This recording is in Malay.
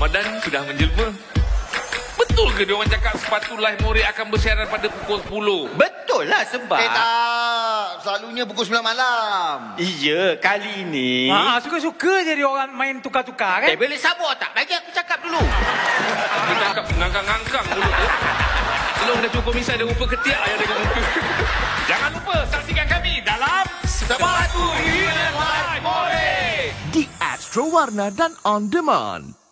Ramadan sudah menjelma. Betul ke diorang cakap sepatu live Mori akan bersiaran pada pukul 10? Betul lah sebab... Eh tak, selalunya pukul 9 malam. Iya, kali ini... Ha, suka-suka jadi orang main tukar-tukar kan? Eh boleh sabar tak? Bagi aku cakap dulu. Dia cakap ngangkang-ngangkang dulu. Belum dah cukup misal dia rupa ketiak ayah dengan muka. Jangan lupa saksikan kami dalam... Sepatu Hilang Live Mori! Di Astro Warna dan On Demand.